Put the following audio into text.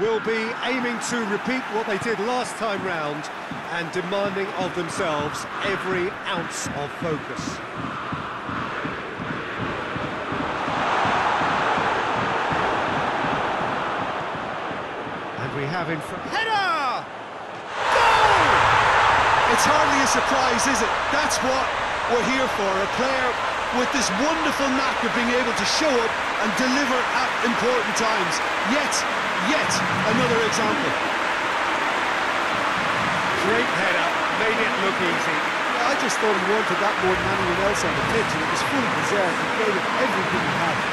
will be aiming to repeat what they did last time round and demanding of themselves every ounce of focus. And we have in front... Header! Goal! It's hardly a surprise, is it? That's what we're here for, a player with this wonderful knack of being able to show up and deliver at important times. Yet, yet another example. Great header, made it look easy. I just thought he wanted that more than anyone else on the pitch, and it was fully deserved. He gave it everything he had.